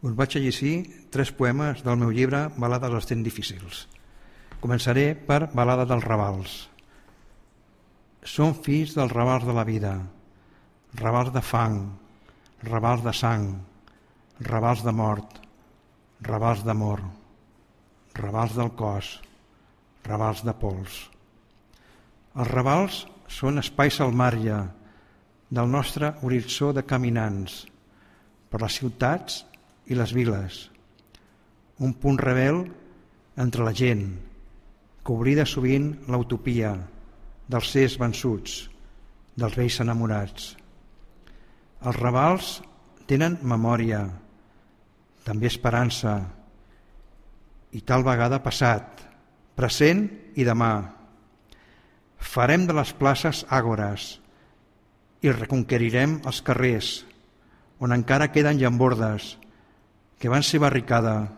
Us vaig llegir tres poemes del meu llibre Balades als temps difícils. Començaré per Balada dels Ravals. Som fills dels ravals de la vida, ravals de fang, ravals de sang, ravals de mort, ravals d'amor, ravals del cos, ravals de pols. Els ravals són espais al marge del nostre horitzó de caminants per les ciutats i les viles, un punt rebel entre la gent que oblida sovint l'utopia dels sers vençuts, dels vells enamorats. Els ravals tenen memòria, també esperança, i tal vegada passat, present i demà. Farem de les places àgores i reconquerirem els carrers on encara queden llambordes que van ser barricada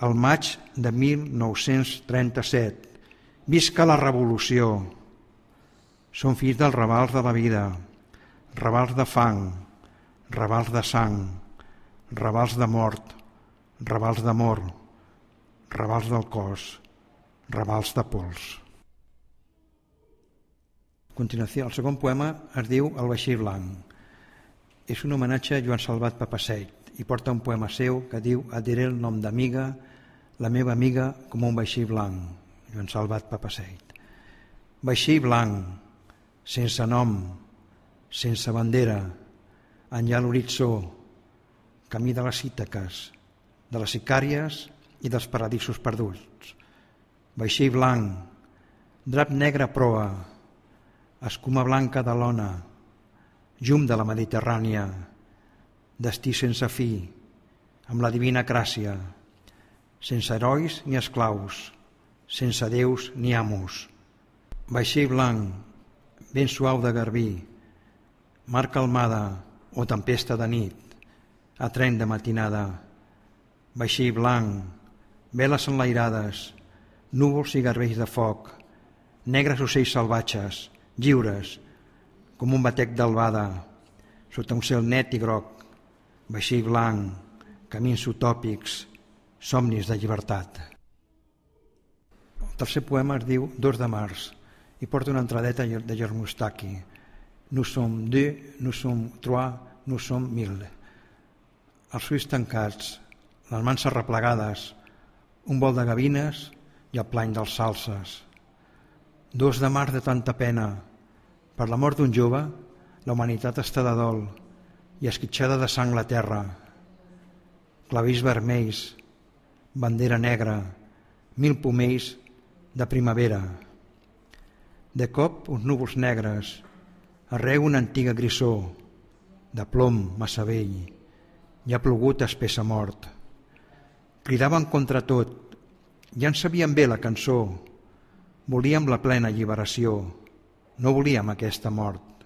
el maig de 1937. Visca la revolució! Són fills dels ravals de la vida, ravals de fang, ravals de sang, ravals de mort, ravals d'amor, ravals del cos, ravals de pols. A continuació, el segon poema es diu El vaixell blanc. És un homenatge a Joan Salvat Papaseit i porta un poema seu que diu Et diré el nom d'amiga, la meva amiga com un vaixell blanc, Joan Salvat Papaseit. Vaixell blanc, sense nom, sense bandera, enllà l'horitzó, camí de les Ítaques, de les Sicàries i dels paradisos perduts. Vaixell blanc, drap negre a proa, escuma blanca de l'ona, llum de la Mediterrània, destí sense fi, amb la divina gràcia, sense herois ni esclaus, sense déus ni amos. Vaixell blanc, ben suau de garbí, mar calmada o tempesta de nit, a tren de matinada, vaixell blanc, veles enlairades, núvols i garbells de foc, negres ocells salvatges, lliures, com un batec d'albada, sota un cel net i groc, vaixell blanc, camins utòpics, somnis de llibertat. El tercer poema es diu Dos de març i porta una entradeta de Germustaki. Nous som deux, nous som trois, nous som mille. Els ulls tancats, les mans arreplegades, un vol de gavines i el plany dels salses. Dos de març de tanta pena. Per la mort d'un jove, la humanitat està de dol i esquitxada de sang la terra. Clavis vermells, bandera negra, mil pomells de primavera. De cop, uns núvols negres, arreu una antiga grissó, de plom massa vell, i ha plogut espessa mort. Cridaven contra tot, ja en sabien bé la cançó, volíem la plena alliberació, no volíem aquesta mort.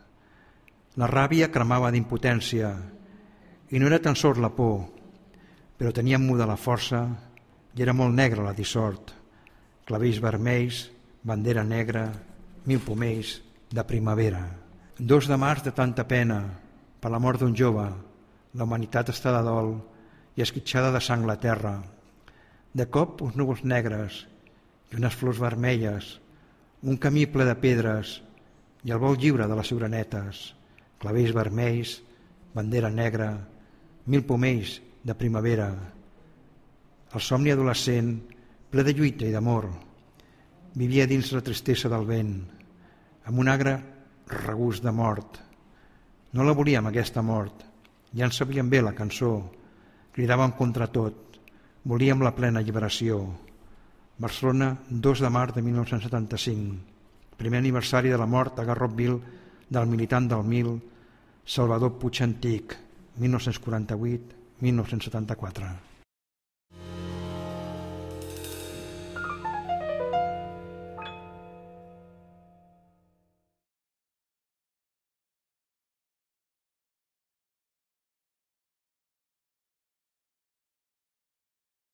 La ràbia cremava d'impotència, i no era tan sols la por, però teníem muda la força i era molt negra la dissort, clavells vermells, bandera negra, mil pomells de primavera. Dos de març de tanta pena per la mort d'un jove, la humanitat està de dol i esquitxada de sang la terra. De cop uns núvols negres i unes flors vermelles, un camí ple de pedres i el vol lliure de les sobrenetes, clavells vermells, bandera negra, mil pomells de primavera, el somni adolescent, ple de lluita i d'amor, vivia dins la tristesa del vent, amb un agre regust de mort. No la volíem, aquesta mort. Ja en sabíem bé la cançó. Cridàvem contra tot. Volíem la plena lliberació. Barcelona, 2 de març de 1975. Primer aniversari de la mort a Garrotville del militant del Mil, Salvador Puig Antic, 1948-1974.